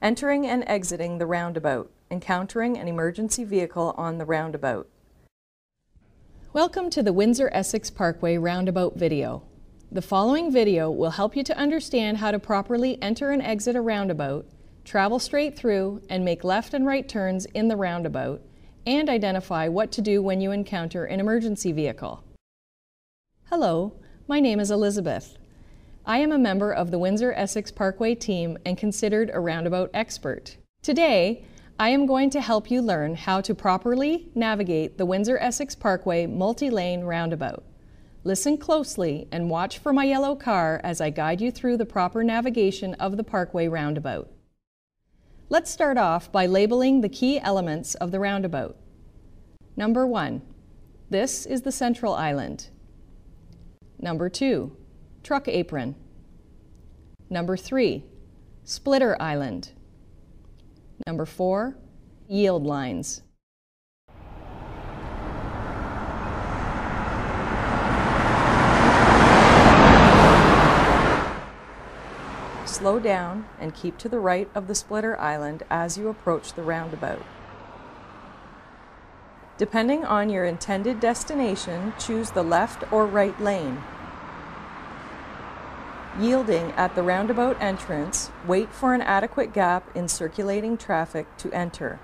Entering and exiting the roundabout. Encountering an emergency vehicle on the roundabout. Welcome to the Windsor-Essex Parkway roundabout video. The following video will help you to understand how to properly enter and exit a roundabout, travel straight through, and make left and right turns in the roundabout, and identify what to do when you encounter an emergency vehicle. Hello, my name is Elizabeth. I am a member of the Windsor-Essex Parkway team and considered a roundabout expert. Today, I am going to help you learn how to properly navigate the Windsor-Essex Parkway multi-lane roundabout. Listen closely and watch for my yellow car as I guide you through the proper navigation of the Parkway roundabout. Let's start off by labeling the key elements of the roundabout. Number one, this is the central island. Number two, truck apron. Number three, splitter island. Number four, yield lines. Slow down and keep to the right of the splitter island as you approach the roundabout. Depending on your intended destination, choose the left or right lane. Yielding at the roundabout entrance, wait for an adequate gap in circulating traffic to enter.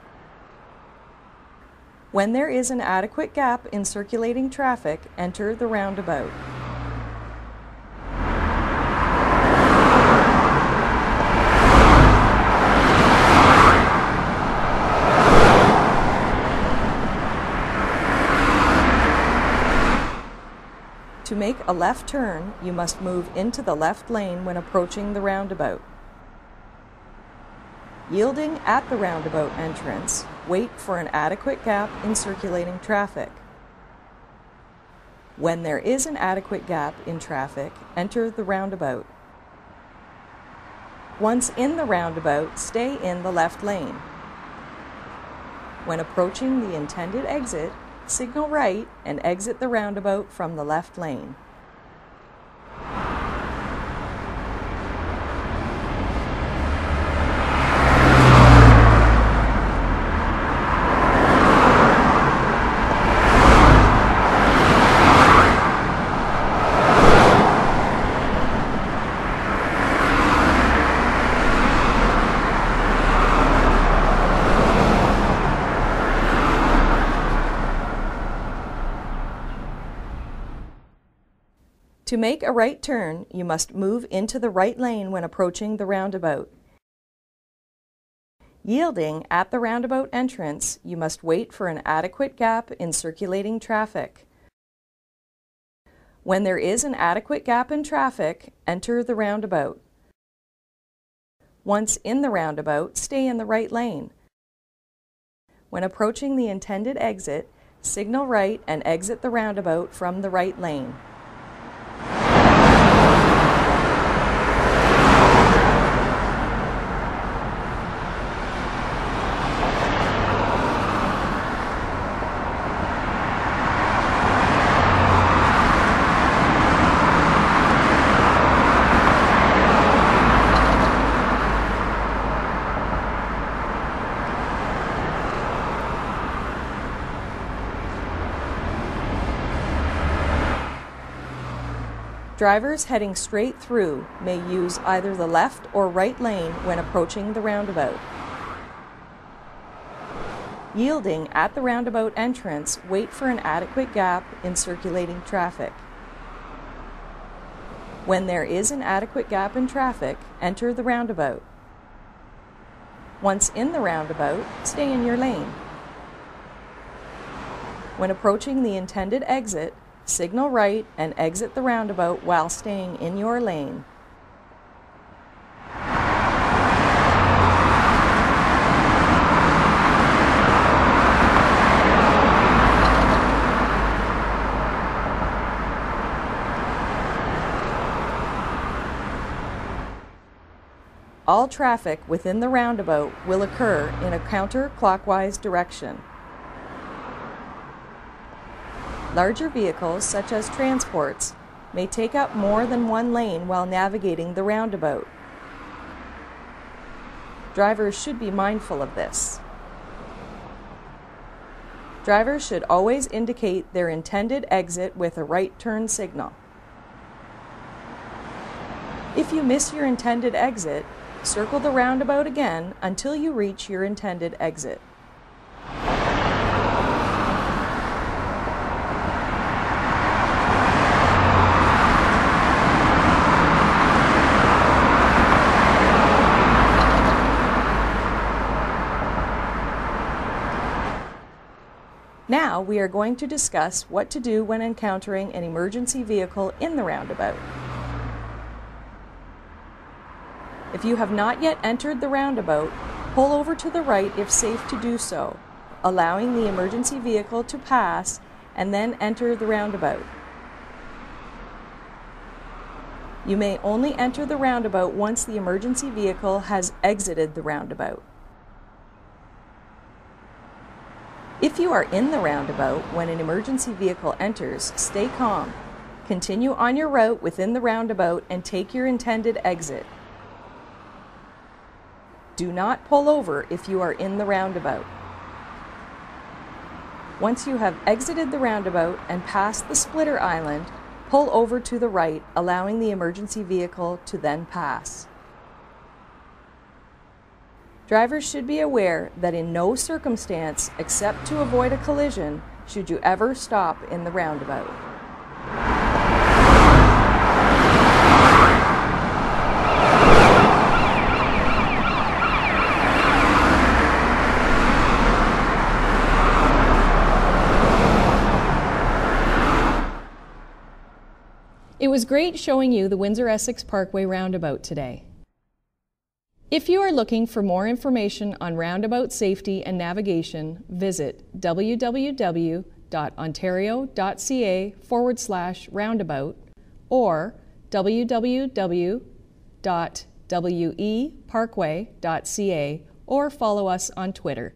When there is an adequate gap in circulating traffic, enter the roundabout. Make a left turn, you must move into the left lane when approaching the roundabout. Yielding at the roundabout entrance, wait for an adequate gap in circulating traffic. When there is an adequate gap in traffic, enter the roundabout. Once in the roundabout, stay in the left lane. When approaching the intended exit, signal right and exit the roundabout from the left lane. To make a right turn, you must move into the right lane when approaching the roundabout. Yielding at the roundabout entrance, you must wait for an adequate gap in circulating traffic. When there is an adequate gap in traffic, enter the roundabout. Once in the roundabout, stay in the right lane. When approaching the intended exit, signal right and exit the roundabout from the right lane. Drivers heading straight through may use either the left or right lane when approaching the roundabout. Yielding at the roundabout entrance, wait for an adequate gap in circulating traffic. When there is an adequate gap in traffic, enter the roundabout. Once in the roundabout, stay in your lane. When approaching the intended exit, Signal right and exit the roundabout while staying in your lane. All traffic within the roundabout will occur in a counterclockwise direction. Larger vehicles, such as transports, may take up more than one lane while navigating the roundabout. Drivers should be mindful of this. Drivers should always indicate their intended exit with a right turn signal. If you miss your intended exit, circle the roundabout again until you reach your intended exit. Now we are going to discuss what to do when encountering an emergency vehicle in the roundabout. If you have not yet entered the roundabout, pull over to the right if safe to do so, allowing the emergency vehicle to pass and then enter the roundabout. You may only enter the roundabout once the emergency vehicle has exited the roundabout. If you are in the roundabout when an emergency vehicle enters, stay calm. Continue on your route within the roundabout and take your intended exit. Do not pull over if you are in the roundabout. Once you have exited the roundabout and passed the splitter island, pull over to the right, allowing the emergency vehicle to then pass. Drivers should be aware that in no circumstance, except to avoid a collision, should you ever stop in the roundabout. It was great showing you the Windsor Essex Parkway roundabout today. If you are looking for more information on roundabout safety and navigation, visit www.ontario.ca forward slash roundabout or www.weparkway.ca or follow us on Twitter.